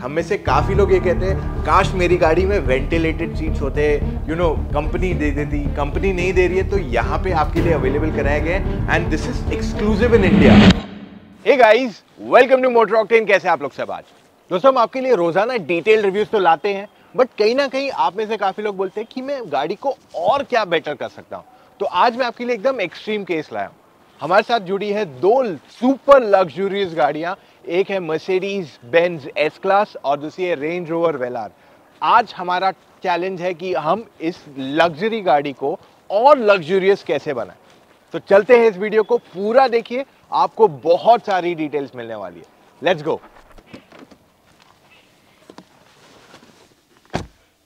हम में से काफ़ी लोग ये कहते हैं, काश मेरी गाड़ी में वेंटिलेटेड सीट्स होते यू नो कंपनी दे देती कंपनी नहीं दे रही है तो यहाँ पे आपके लिए अवेलेबल कराए गए and this is exclusive in India hey guys welcome to Motor Octane कैसे आप लोग सब आज? दोस्तों, हम आपके लिए रोज़ाना डिटेल रिव्यूज़ तो लाते हैं बट कहीं ना कहीं आप में से काफ़ी लोग बोलते हैं कि मैं गाड़ी को और क्या बेटर कर सकता हूँ। तो आज मैं आपके लिए एकदम एक्सट्रीम केस लाया हूँ। हमारे साथ जुड़ी है दो सुपर लग्जूरियस गाड़ियाँ एक है मर्सिडीज बेंज एस क्लास और दूसरी है रेंज रोवर वेलार आज हमारा चैलेंज है कि हम इस लग्जरी गाड़ी को और लग्जूरियस कैसे बनाएँ। तो चलते हैं इस वीडियो को, पूरा देखिए, आपको बहुत सारी डिटेल्स मिलने वाली है। लेट्स गो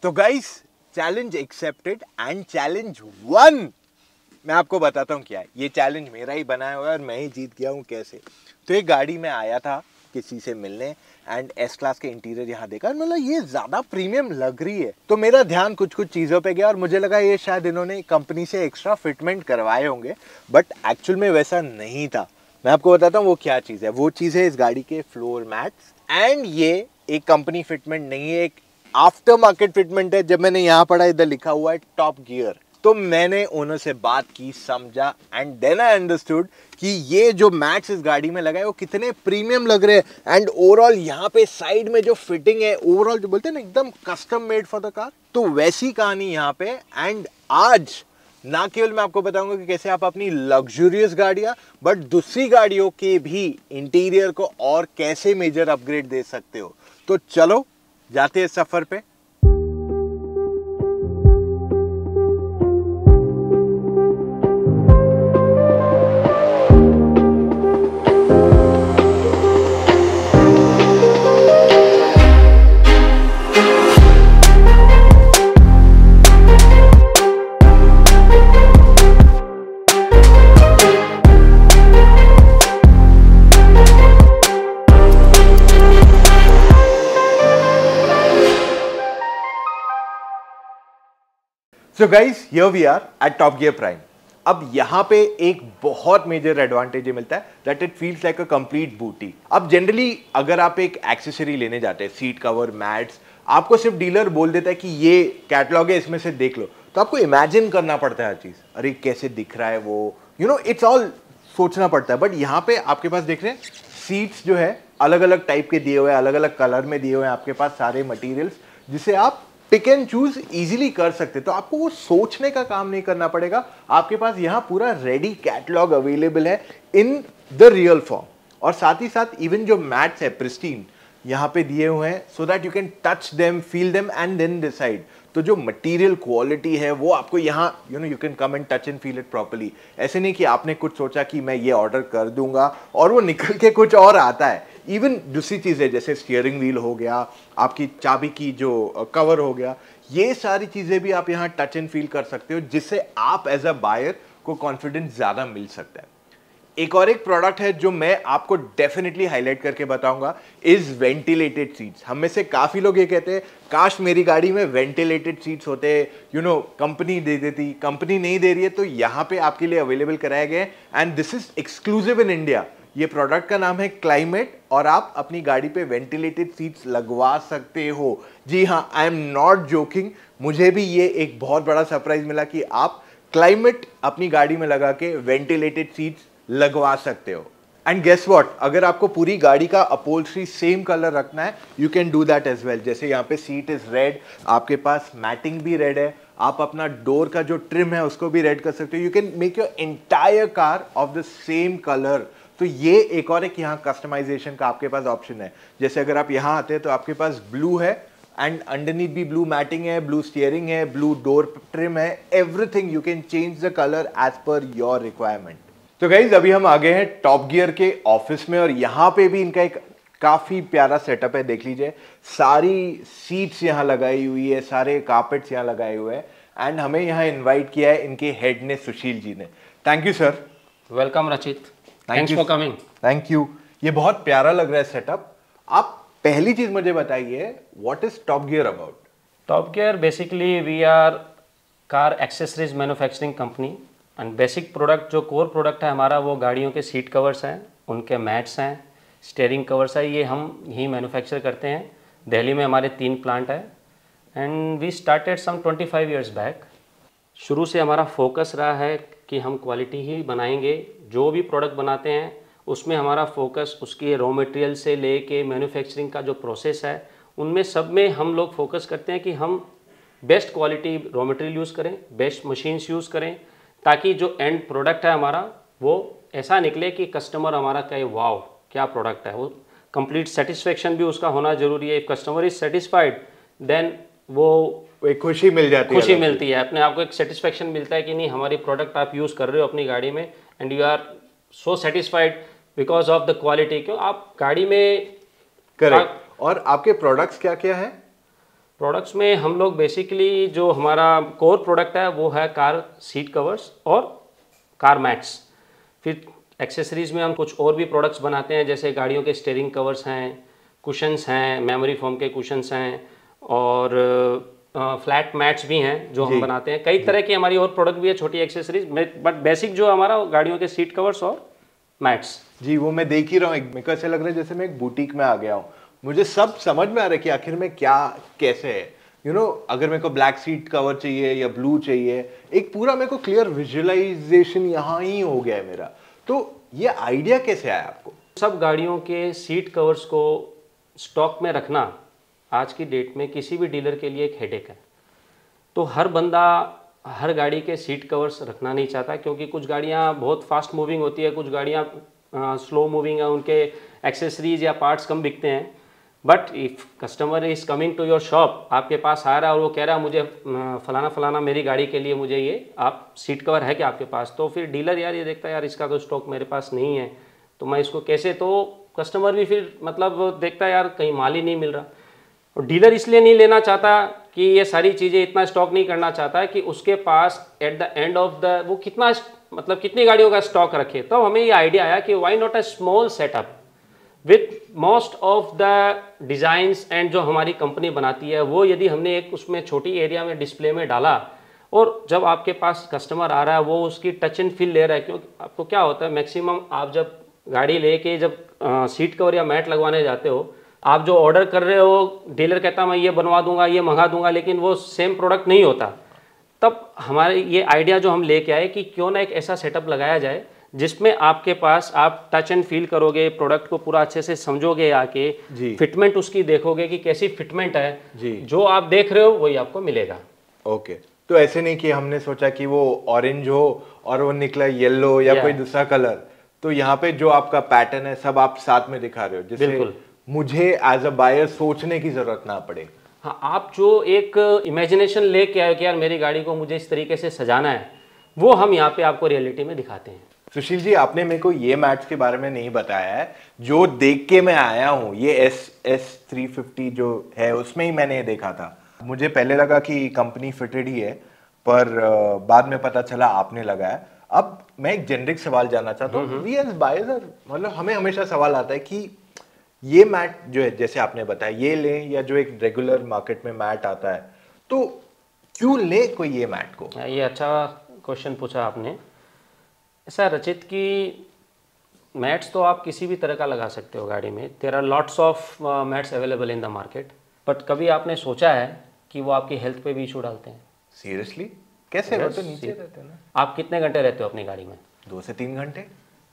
तो guys challenge accepted and challenge one मैं आपको बताता हूँ क्या है। ये चैलेंज मेरा ही बनाया हुआ है और मैं ही जीत गया हूँ कैसे। तो एक गाड़ी में आया था किसी से मिलने एंड एस क्लास के इंटीरियर यहाँ देखा मतलब ये ज़्यादा प्रीमियम लग रही है। तो मेरा ध्यान कुछ कुछ चीज़ों पे गया और मुझे लगा ये शायद इन्होंने कंपनी से एक्स्ट्रा फिटमेंट करवाए होंगे बट एक्चुअल में वैसा नहीं था। मैं आपको बताता हूँ वो क्या चीज़ है। वो चीज़ है इस गाड़ी के फ्लोर मैट्स एंड ये एक कंपनी फिटमेंट नहीं है, एक आफ्टर मार्केट फिटमेंट है। जब मैंने यहाँ पढ़ा, इधर लिखा हुआ है टॉप गियर तो मैंने ओनर से बात की, समझा एंड देन आई अंडरस्टूड कि ये जो मैट्स इस गाड़ी में लगाए, वो कितने प्रीमियम लग रहे हैं। एंड ओवरऑल यहाँ पे साइड में जो फिटिंग है ओवरऑल जो बोलते हैं ना, एकदम custom made for the car तो वैसी कहानी यहाँ पे। एंड आज ना केवल मैं आपको बताऊँगा कि कैसे आप अपनी लग्जूरियस गाड़ियाँ बट दूसरी गाड़ियों के भी इंटीरियर को और कैसे मेजर अपग्रेड दे सकते हो। तो चलो, जाते हैं सफ़र पे। So guys here we are at Top Gear Prime अब यहाँ पे एक बहुत मेजर एडवांटेज मिलता है that it feels like a complete boutique अब जनरली अगर आप एक एक्सेसरी लेने जाते हैं सीट कवर मैट्स आपको सिर्फ़ डीलर बोल देता है कि ये कैटलॉग है, इसमें से देख लो। तो आपको इमेजिन करना पड़ता है हर चीज़। अरे कैसे दिख रहा है वो? यू नो इट्स ऑल सोचना पड़ता है बट यहाँ पे आपके पास देख रहे हैं सीट्स जो है अलग अलग टाइप के दिए हुए अलग अलग कलर में दिए हुए हैं आपके पास सारे मटेरियल्स जिसे आप पिक एंड चूज़ इजीली कर सकते। तो आपको वो सोचने का काम नहीं करना पड़ेगा। आपके पास यहाँ पूरा रेडी कैटलॉग अवेलेबल है इन द रियल फॉर्म और साथ ही साथ इवन जो मैट्स है प्रिस्टीन यहाँ पे दिए हुए हैं so that you can touch them feel them and then decide तो जो मटेरियल क्वालिटी है, वो आपको यहाँ you know you can come and touch and feel it properly ऐसे नहीं कि आपने कुछ सोचा कि मैं ये ऑर्डर कर दूँगा और वो निकल के कुछ और आता है। इवन दूसरी चीज़ें जैसे स्टीयरिंग व्हील हो गया, आपकी चाबी की जो कवर हो गया, ये सारी चीज़ें भी आप यहाँ टच एंड फील कर सकते हो, जिससे आप एज अ बायर को कॉन्फिडेंस ज़्यादा मिल सकता है। एक और एक प्रोडक्ट है जो मैं आपको डेफिनेटली हाईलाइट करके बताऊँगा इज़ वेंटिलेटेड सीट्स हम में से काफ़ी लोग ये कहते हैं, काश मेरी गाड़ी में वेंटिलेटेड सीट्स होते यू नो कंपनी दे देती कंपनी नहीं दे रही है तो यहाँ पे आपके लिए अवेलेबल कराए गए and this is exclusive in India ये प्रोडक्ट का नाम है क्लाइमेट और आप अपनी गाड़ी पे वेंटिलेटेड सीट्स लगवा सकते हो। जी हाँ आई एम नॉट जोकिंग मुझे भी ये एक बहुत बड़ा सरप्राइज़ मिला कि आप क्लाइमेट अपनी गाड़ी में लगा के वेंटिलेटेड सीट्स लगवा सकते हो। एंड गेस वॉट अगर आपको पूरी गाड़ी का अपोल्ट्री सेम कलर रखना है you can do that as well जैसे यहाँ पे सीट इज़ रेड आपके पास मैटिंग भी रेड है, आप अपना डोर का जो ट्रिम है उसको भी रेड कर सकते हो। You can make your entire car of the same colour तो ये एक और एक यहाँ कस्टमाइजेशन का आपके पास ऑप्शन है। जैसे अगर आप यहाँ आते हैं तो आपके पास ब्लू है एंड अंडरनीथ भी ब्लू मैटिंग है ब्लू स्टीयरिंग है ब्लू डोर ट्रिम है everything you can change the colour as per your requirement तो गाइज़ अभी हम आ गए हैं टॉप गियर के ऑफ़िस में और यहाँ पे भी इनका एक काफ़ी प्यारा सेटअप है, देख लीजिए। सारी सीट्स यहाँ लगाई हुई है, सारे कार्पेट्स यहाँ लगाए हुए हैं एंड हमें यहाँ इनवाइट किया है इनके हेड ने सुशील जी ने। Thank you sir welcome Rachit thanks for coming thank you ये बहुत प्यारा लग रहा है सेटअप आप पहली चीज़ मुझे बताइए what is Top Gear about Top Gear basically we are car accessories manufacturing company and basic product जो कोर प्रोडक्ट है हमारा वो गाड़ियों के सीट कवर्स हैं उनके मैट्स हैं स्टेयरिंग कवर्स है ये हम ही मैन्युफैक्चर करते हैं। दिल्ली में हमारे तीन प्लांट है। And we started some 25 years back शुरू से हमारा फोकस रहा है कि हम क्वालिटी ही बनाएँगे। जो भी प्रोडक्ट बनाते हैं, उसमें हमारा फोकस उसकी रॉ मटेरियल से लेके मैन्युफैक्चरिंग का जो प्रोसेस है, उनमें सब में हम लोग फोकस करते हैं कि हम best quality raw material use करें बेस्ट मशीन्स यूज़ करें, ताकि जो एंड प्रोडक्ट है हमारा, वो ऐसा निकले कि कस्टमर हमारा कहे वाव क्या प्रोडक्ट है। वो कंप्लीट सेटिस्फेक्शन भी उसका होना ज़रूरी है। If customer is satisfied then वो एक खुशी मिल जाती खुशी है मिलती है। अपने आपको एक सेटिस्फेक्शन मिलता है कि नहीं हमारी प्रोडक्ट आप यूज़ कर रहे हो अपनी गाड़ी में and you are so satisfied because of the quality क्यों? आप गाड़ी में करेक्ट और आपके प्रोडक्ट्स क्या क्या है? प्रोडक्ट्स में हम लोग बेसिकली जो हमारा कोर प्रोडक्ट है वो है कार सीट कवर्स और कार मैट्स फिर एक्सेसरीज में हम कुछ और भी प्रोडक्ट्स बनाते हैं जैसे गाड़ियों के स्टेयरिंग कवर्स हैं कुशंस हैं मेमोरी फोम के कुशंस हैं और फ्लैट मैट्स भी हैं जो हम बनाते हैं। कई तरह की हमारी और प्रोडक्ट भी है छोटी एक्सेसरीज बट बेसिक जो हमारा गाड़ियों के सीट कवर्स और मैट्स जी वो मैं देख ही रहा हूँ। मेरे को ऐसा लग रहा है जैसे मैं एक बुटीक में आ गया हूँ। मुझे सब समझ में आ रहा है कि आखिर में क्या कैसे है। यू you नो know, अगर मेरे को ब्लैक सीट कवर चाहिए या ब्लू चाहिए एक पूरा मेरे को क्लियर विजुअलाइजेशन यहाँ ही हो गया है मेरा। तो ये आइडिया कैसे आया आपको? सब गाड़ियों के सीट कवर्स को स्टॉक में रखना आज की डेट में किसी भी डीलर के लिए एक हेडेक है। तो हर बंदा हर गाड़ी के सीट कवर्स रखना नहीं चाहता क्योंकि कुछ गाड़ियाँ बहुत फास्ट मूविंग होती है, कुछ गाड़ियाँ स्लो मूविंग है, उनके एक्सेसरीज या पार्ट्स कम बिकते हैं। But if customer is coming to your shop आपके पास आ रहा है और वो कह रहा है, मुझे फलाना फलाना मेरी गाड़ी के लिए मुझे ये, आप सीट कवर है क्या आपके पास? तो फिर डीलर यार ये देखता है, यार इसका तो स्टॉक मेरे पास नहीं है। तो मैं इसको कैसे? तो कस्टमर भी फिर मतलब देखता है, यार कहीं माल ही नहीं मिल रहा। और डीलर इसलिए नहीं लेना चाहता कि ये सारी चीज़ें इतना स्टॉक नहीं करना चाहता कि उसके पास at the end of the वो कितना मतलब कितनी गाड़ियों का स्टॉक रखे। तो हमें ये आइडिया आया कि why not a small setup with most of the designs and जो हमारी कंपनी बनाती है वो यदि हमने एक उसमें छोटी एरिया में डिस्प्ले में डाला और जब आपके पास कस्टमर आ रहा है वो उसकी टच एंड फील ले रहा है क्योंकि आपको क्या होता है मैक्सिमम आप जब गाड़ी लेके जब आ, सीट कवर या मैट लगवाने जाते हो आप जो ऑर्डर कर रहे हो डीलर कहता मैं ये बनवा दूँगा ये मंगा दूँगा लेकिन वो सेम प्रोडक्ट नहीं होता तब हमारे ये आइडिया जो हम लेके आए कि क्यों ना एक ऐसा सेटअप लगाया जाए जिसमें आपके पास आप टच एंड फील करोगे प्रोडक्ट को पूरा अच्छे से समझोगे आके। फिटमेंट उसकी देखोगे कि कैसी फिटमेंट है जी। जो आप देख रहे हो वही आपको मिलेगा ओके तो ऐसे नहीं कि हमने सोचा कि वो ऑरेंज हो और वो निकला येलो या. कोई दूसरा कलर तो यहाँ पे जो आपका पैटर्न है सब आप साथ में दिखा रहे हो जिससे बिल्कुल। मुझे एज अ बायर सोचने की ज़रूरत ना पड़े। हाँ आप जो एक इमेजिनेशन लेके आए कि यार मेरी गाड़ी को मुझे इस तरीके से सजाना है वो हम यहाँ पे आपको रियलिटी में दिखाते हैं। सुशील जी आपने मेरे को ये मैट्स के बारे में नहीं बताया है। जो देख के मैं आया हूँ ये एस एस थ्री फिफ्टी जो है उसमें ही मैंने ये देखा था। मुझे पहले लगा कि कंपनी फिटेड ही है पर बाद में पता चला आपने लगाया अब मैं एक जेनरिक सवाल जानना चाहता हूँ। वी एज बायर्स मतलब हमें हमेशा सवाल आता है कि ये मैट जो है जैसे आपने बताया ये लें या जो एक रेगुलर मार्केट में मैट आता है तो क्यों ले कोई ये मैट को? ये अच्छा क्वेश्चन पूछा आपने। ऐसा रचित कि मैट्स तो आप किसी भी तरह का लगा सकते हो गाड़ी में। There are lots of mats available in the market but कभी आपने सोचा है कि वो आपकी हेल्थ पे भी इशू डालते हैं? सीरियसली कैसे? Yes, तो नीचे रहते हैं ना। आप कितने घंटे रहते हो अपनी गाड़ी में? दो से तीन घंटे।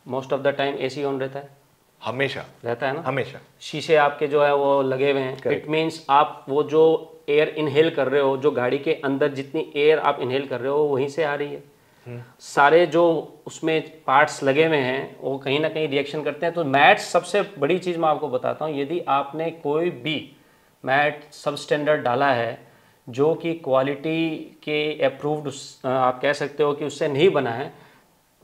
Most of the time AC on रहता है। हमेशा। रहता है ना? हमेशा। शीशे आपके जो है वो लगे हुए हैं। इट मीन्स आप वो जो एयर इनहेल कर रहे हो जो गाड़ी के अंदर जितनी एयर आप इनहेल कर रहे हो वहीं से आ रही है। सारे जो उसमें पार्ट्स लगे हुए हैं वो कहीं ना कहीं रिएक्शन करते हैं। तो मैट सबसे बड़ी चीज़ मैं आपको बताता हूँ यदि आपने कोई भी मैट सब स्टैंडर्ड डाला है जो कि क्वालिटी के अप्रूव्ड आप कह सकते हो कि उससे नहीं बना है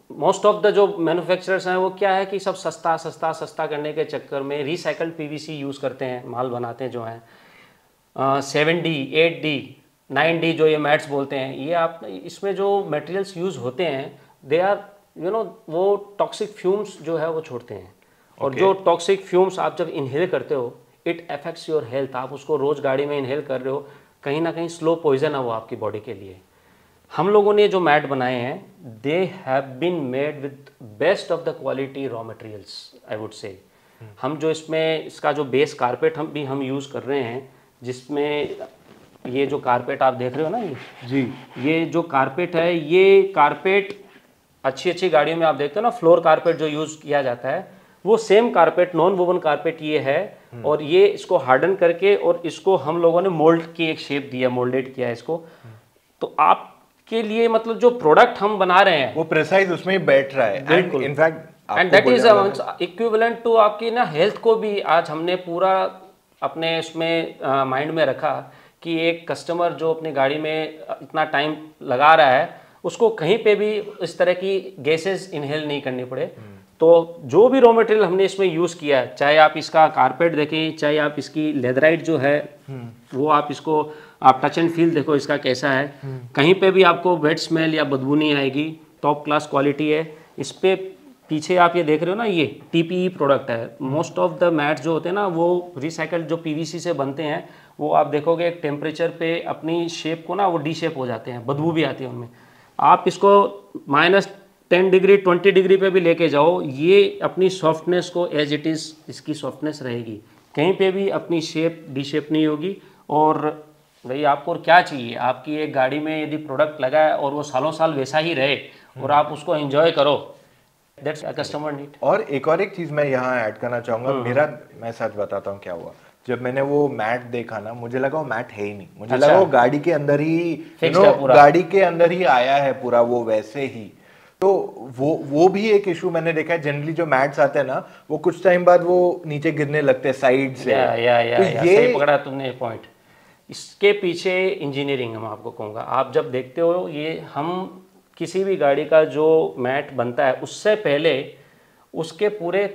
मोस्ट ऑफ़ द जो मैन्युफैक्चरर्स हैं वो क्या है कि सब सस्ता सस्ता सस्ता करने के चक्कर में रिसाइकल्ड पीवीसी यूज़ करते हैं माल बनाते हैं जो हैं। Seven D eight D nine D जो ये मैट्स बोलते हैं ये आप इसमें जो मटेरियल्स यूज़ होते हैं दे आर यू नो वो टॉक्सिक फ्यूम्स जो है वो छोड़ते हैं। और Okay. जो टॉक्सिक फ्यूम्स आप जब इनहेल करते हो इट अफेक्ट्स योर हेल्थ आप उसको रोज़ गाड़ी में इनहेल कर रहे हो कहीं ना कहीं स्लो पॉइजन है वो आपकी बॉडी के लिए। हम लोगों ने जो मैट बनाए हैं they have been made with best of the quality raw materials I would say हम जो इसमें इसका जो बेस कारपेट हम भी हम यूज़ कर रहे हैं जिसमें ये जो कारपेट आप देख रहे हो ना ये? जी। ये जो कारपेट है ये कारपेट अच्छी अच्छी गाड़ियों में आप देखते हो ना फ्लोर कारपेट जो यूज़ किया जाता है वो same carpet non woven carpet ये है और ये इसको हार्डन करके और इसको हम लोगों ने मोल्ड की एक शेप दिया मोल्डेड किया है इसको। तो आपके लिए मतलब जो प्रोडक्ट हम बना रहे हैं वो प्रेसाइज उसमें ही बैठ रहा है। बिल्कुल। In fact and that is equivalent to आपकी ना हेल्थ को भी आज हमने पूरा अपने उसमें माइंड में रखा कि एक कस्टमर जो अपनी गाड़ी में इतना टाइम लगा रहा है उसको कहीं पे भी इस तरह की गैसेस इनहेल नहीं करनी पड़े। तो जो भी रॉ मटेरियल हमने इसमें यूज़ किया है चाहे आप इसका कारपेट देखें चाहे आप इसकी लेदराइट जो है वो आप इसको आप टच एंड फील देखो इसका कैसा है। कहीं पे भी आपको वेट स्मेल या बदबू नहीं आएगी टॉप क्लास क्वालिटी है। इस पे पीछे आप ये देख रहे हो ना, ये टीपीई प्रोडक्ट है। मोस्ट ऑफ़ द मैट जो होते हैं ना, वो रिसाइकल जो पीवीसी से बनते हैं, वो आप देखोगे एक टेम्परेचर पे अपनी शेप को ना, वो डी शेप हो जाते हैं, बदबू भी आती है उनमें। आप इसको minus ten degree twenty degree पे भी लेके जाओ, ये अपनी सॉफ्टनेस को एज इट इज़ इसकी सॉफ्टनेस रहेगी। कहीं पे भी अपनी शेप डी शेप नहीं होगी और भाई आपको और क्या चाहिए? आपकी एक गाड़ी में यदि प्रोडक्ट लगा है और वो सालों साल वैसा ही रहे और आप उसको एंजॉय करो दैट्स कस्टमर नीड और एक और एक चीज़ मैं यहाँ ऐड करना चाहूँगा। हाँ। मेरा मैं सच बताता हूँ क्या हुआ। जब मैंने वो मैट देखा ना मुझे लगा वो मैट है ही नहीं। मुझे अच्छा। लगा वो गाड़ी के अंदर ही पूरा। गाड़ी के अंदर ही आया है पूरा वो वैसे ही। तो वो वो भी एक इशू मैंने देखा है। जनरली जो मैट्स आते हैं ना वो कुछ टाइम बाद वो नीचे गिरने लगते हैं साइड से। या या या, तो या ये सही पकड़ा तुमने पॉइंट इसके पीछे इंजीनियरिंग हम आपको कहूँगा। आप जब देखते हो, ये हम किसी भी गाड़ी का जो मैट बनता है, उससे पहले उसके पूरे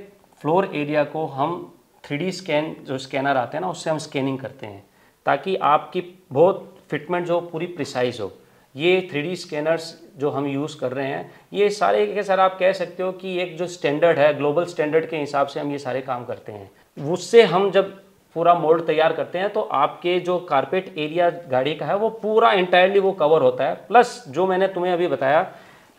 फ्लोर एरिया को हम थ्री स्कैन जो स्कैनर आते हैं ना, उससे हम स्कैनिंग करते हैं, ताकि आपकी बहुत फिटमेंट जो पूरी प्रिसाइज हो। ये थ्री स्कैनर्स जो हम यूज़ कर रहे हैं, ये सारे के सर आप कह सकते हो कि एक जो स्टैंडर्ड है ग्लोबल स्टैंडर्ड के हिसाब से हम ये सारे काम करते हैं। उससे हम जब पूरा मोल्ड तैयार करते हैं तो आपके जो कारपेट एरिया गाड़ी का है, वो पूरा इंटायरली वो कवर होता है। प्लस जो मैंने तुम्हें अभी बताया,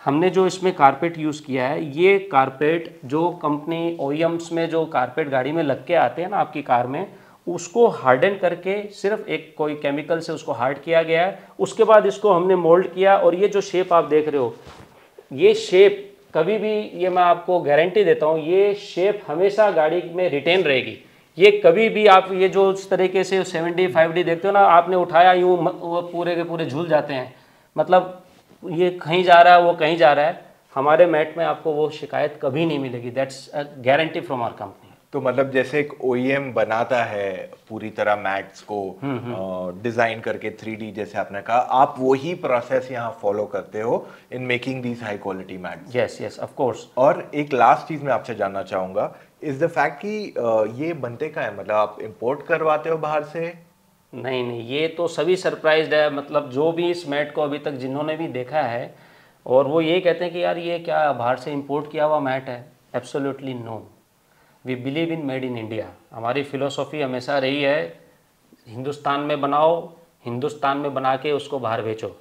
हमने जो इसमें कारपेट यूज़ किया है, ये कारपेट जो कंपनी ओईएम्स में जो कारपेट गाड़ी में लग के आते हैं ना आपकी कार में, उसको हार्डन करके सिर्फ़ एक कोई केमिकल से उसको हार्ड किया गया है। उसके बाद इसको हमने मोल्ड किया और ये जो शेप आप देख रहे हो, ये शेप कभी भी ये मैं आपको गारंटी देता हूँ, ये शेप हमेशा गाड़ी में रिटेन रहेगी। ये कभी भी आप ये जो इस तरीके से सेवन डी फाइव डी देखते हो ना आपने उठाया यूँ वो पूरे के पूरे झूल जाते हैं। मतलब ये कहीं जा रहा है वो कहीं जा रहा है। हमारे मैट में आपको वो शिकायत कभी नहीं मिलेगी। That's guarantee from our company तो मतलब जैसे एक ओईएम बनाता है पूरी तरह मैट्स को हम्म, डिज़ाइन करके थ्री जैसे आपने कहा आप वही प्रोसेस यहाँ फॉलो करते हो in making these high quality mats yes yes of course और एक लास्ट चीज़ मैं आपसे जानना चाहूँगा इज़ द फैक्ट कि ये बनते का है मतलब आप इंपोर्ट करवाते हो बाहर से? नहीं नहीं, ये तो सभी सरप्राइज़ है मतलब जो भी इस मैट को अभी तक जिन्होंने भी देखा है, और वो ये कहते हैं कि यार ये क्या बाहर से इंपोर्ट किया हुआ मैट है? Absolutely no we believe in made in India हमारी फिलोसॉफी हमेशा रही है, हिंदुस्तान में बनाओ, हिंदुस्तान में बना के उसको बाहर बेचो।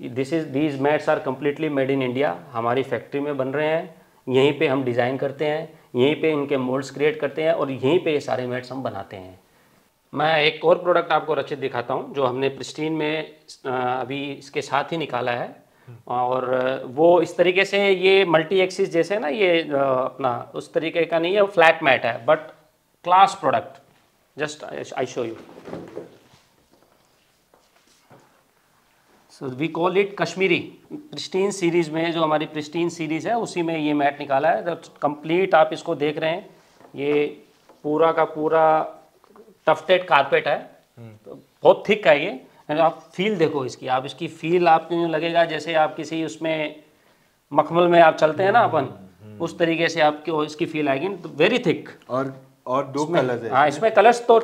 This is these mats are completely made in India हमारी फैक्ट्री में बन रहे हैं, यहीं पे हम डिज़ाइन करते हैं। यहीं पे इनके मोल्ड्स क्रिएट करते हैं और यहीं पे ये सारे मैट्स हम बनाते हैं। मैं एक और प्रोडक्ट आपको रचित दिखाता हूँ, जो हमने प्रिस्टीन में अभी इसके साथ ही निकाला है। और वो इस तरीके से ये मल्टी एक्सिस जैसे ना, ये अपना उस तरीके का नहीं है फ्लैट मैट है but class product just I show you so we call it Kashmiri pristine series में जो हमारी प्रिस्टीन सीरीज़ है उसी में ये मैट निकाला है। कंप्लीट आप इसको देख रहे हैं ये पूरा का पूरा टफ्टेड कारपेट है। तो बहुत थिक है ये। आप फील देखो इसकी। आप इसकी फील आपको लगेगा जैसे आप किसी उसमें मखमल में आप चलते हैं ना अपन उस तरीके से आपको इसकी फील आएगी। तो वेरी थिक और और दो कलर्स है। हाँ इसमें कलर्स तो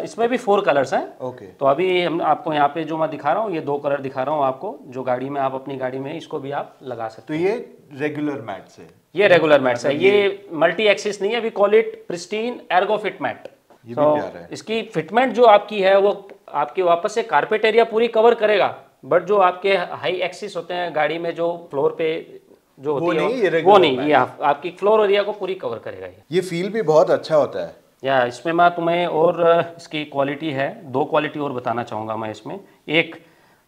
इसमें भी फोर कलर्स हैं। ओके तो अभी हम आपको यहाँ पे जो मैं दिखा रहा हूँ ये दो कलर दिखा रहा हूँ आपको जो गाड़ी में आप अपनी गाड़ी में इसको भी आप लगा सकते तो ये रेगुलर मैट्स है। ये रेगुलर मैट्स है। ये मल्टी एक्सिस नहीं है we call it pristine ergo fit mat है। इसकी फिटमेंट जो आपकी है वो आपके वापस से कारपेट एरिया पूरी कवर करेगा। बट जो आपके हाई एक्सिस होते हैं गाड़ी में जो फ्लोर पे जो वो होती नहीं, ये है वो नहीं ये आप- आपकी फ्लोर एरिया को पूरी कवर करेगा ये। ये फील भी बहुत अच्छा होता है। या इसमें मैं तुम्हें और इसकी क्वालिटी है दो क्वालिटी और बताना चाहूँगा मैं इसमें। एक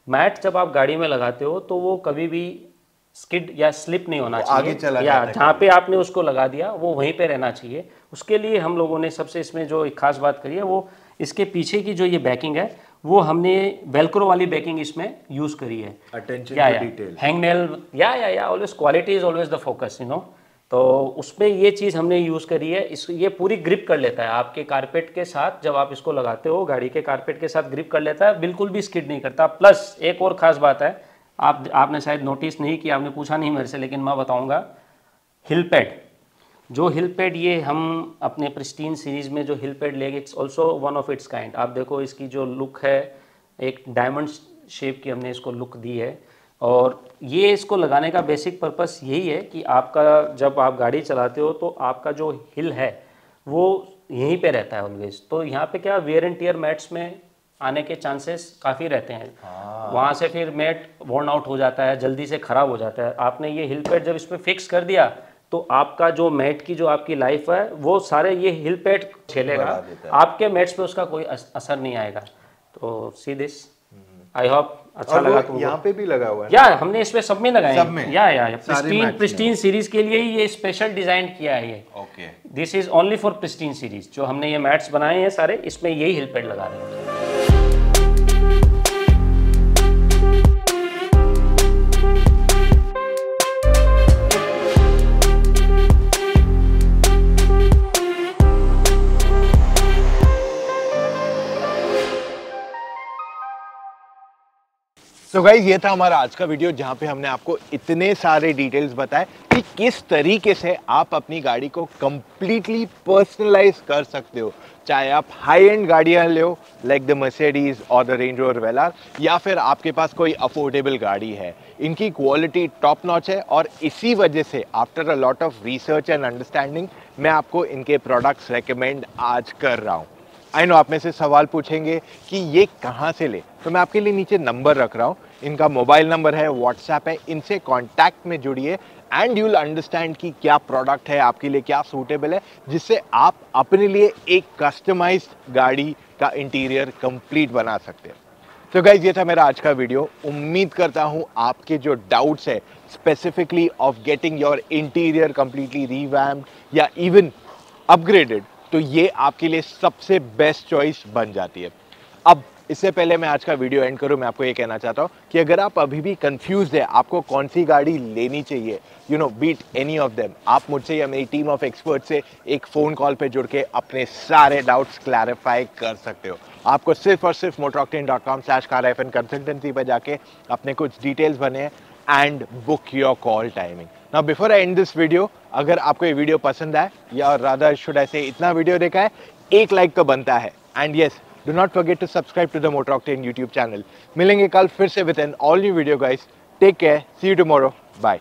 मैट जब आप गाड़ी में लगाते हो तो वो कभी भी स्किड या स्लिप नहीं होना चाहिए। आगे चला या जहाँ पे आपने उसको लगा दिया वो वहीं पे रहना चाहिए। उसके लिए हम लोगों ने सबसे इसमें जो एक खास बात करी है वो इसके पीछे की जो ये बैकिंग है वो हमने वेलक्रो वाली बैकिंग इसमें यूज़ करी है। अटेंशन या डिटेल हैंग नेल या या या always quality is always the focus you know तो उसमें ये चीज़ हमने यूज़ करी है। इस ये पूरी ग्रिप कर लेता है। आपके कारपेट के साथ जब आप इसको लगाते हो गाड़ी के कारपेट के साथ ग्रिप कर लेता है बिल्कुल भी स्किड नहीं करता। प्लस एक और ख़ास बात है आप आपने शायद नोटिस नहीं किया आपने पूछा नहीं मेरे से लेकिन मैं बताऊँगा। हिल पैड जो हिल पैड ये हम अपने प्रिस्टीन सीरीज़ में जो हिल पैड लेंगे it's also one of its kind आप देखो इसकी जो लुक है एक डायमंड शेप की हमने इसको लुक दी है। और ये इसको लगाने का बेसिक पर्पस यही है कि आपका जब आप गाड़ी चलाते हो तो आपका जो हिल है वो यहीं पे रहता है ऑलवेज तो यहाँ पे क्या वेयर एंड टीयर मैट्स में आने के चांसेस काफ़ी रहते हैं। वहाँ से फिर मैट वर्न आउट हो जाता है जल्दी से ख़राब हो जाता है। आपने ये हिल पैड जब इसमें फिक्स कर दिया तो आपका जो मैट की जो आपकी लाइफ है वो सारे ये हिल झेलेगा देता है। आपके मैट्स पे उसका कोई असर नहीं आएगा। तो सी दिस आई होप अच्छा लगा तुमको। यहाँ पे भी लगा हुआ है। या हमने इसमें सब में लगाए। सब में? या या या। प्रिस्टीन प्रिस्टीन सीरीज़ के लिए ही ये स्पेशल डिज़ाइन किया है ये। Okay this is only for pristine series जो हमने ये मैट्स बनाए हैं सारे इसमें यही हिल पैड लगा रहे हैं। सो so गाइज़ ये था हमारा आज का वीडियो जहाँ पे हमने आपको इतने सारे डिटेल्स बताए कि किस तरीके से आप अपनी गाड़ी को कम्प्लीटली पर्सनलाइज कर सकते हो। चाहे आप हाई एंड गाड़ियाँ लो लाइक द मर्सिडीज और द रेंज रोवर वेलार या फिर आपके पास कोई अफोर्डेबल गाड़ी है। इनकी क्वालिटी टॉप नॉच है और इसी वजह से after a lot of research and understanding मैं आपको इनके प्रोडक्ट्स रेकमेंड आज कर रहा हूँ। आई नो आप में से सवाल पूछेंगे कि ये कहाँ से ले? तो मैं आपके लिए नीचे नंबर रख रहा हूँ। इनका मोबाइल नंबर है व्हाट्सएप है। इनसे कांटेक्ट में जुड़िए एंड यू विल अंडरस्टैंड कि क्या प्रोडक्ट है, आपके लिए क्या सूटेबल है, जिससे आप अपने लिए एक कस्टमाइज गाड़ी का इंटीरियर कंप्लीट बना सकते हैं। तो गाइज़ ये था मेरा आज का वीडियो उम्मीद करता हूँ आपके जो डाउट्स है specifically of getting your interior completely revamped या इवन अपग्रेडेड तो ये आपके लिए सबसे बेस्ट चॉइस बन जाती है। अब, इससे पहले मैं आज का वीडियो एंड करूँ, मैं आपको ये कहना चाहता हूँ कि अगर आप अभी भी कंफ्यूज है, आपको कौन सी गाड़ी लेनी चाहिए you know beat any of them आप मुझसे या मेरी टीम ऑफ़ एक्सपर्ट से एक फ़ोन कॉल पे जुड़ के अपने सारे डाउट्स क्लैरिफाई कर सकते हो। आपको सिर्फ़ और सिर्फ़ motoroctane dot com slash car F N consultancy पर जाके अपने कुछ डिटेल्स बने and book your call timing now before I end this video अगर आपको ये वीडियो पसंद आए, या राधा शुड ऐसे इतना वीडियो देखा है, एक लाइक तो बनता है। And yes do not forget to subscribe to the Motor Octane YouTube channel मिलेंगे कल फिर से with an all new video guys take care see you tomorrow bye